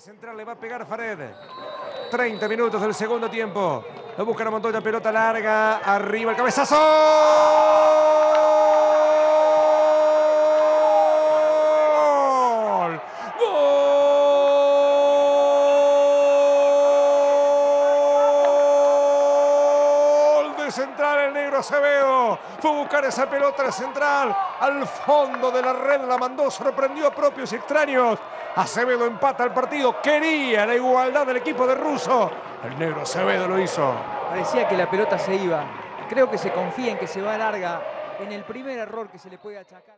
Central le va a pegar Fared. 30 minutos del segundo tiempo. Lo busca Montoya, pelota larga. Arriba el cabezazo. De Central el negro Acevedo. Fue a buscar esa pelota Central al fondo de la red. La mandó, sorprendió a propios y extraños. Acevedo empata el partido. Quería la igualdad del equipo de Russo. El negro Acevedo lo hizo. Parecía que la pelota se iba. Creo que se confía en que se va larga en el primer error que se le puede achacar.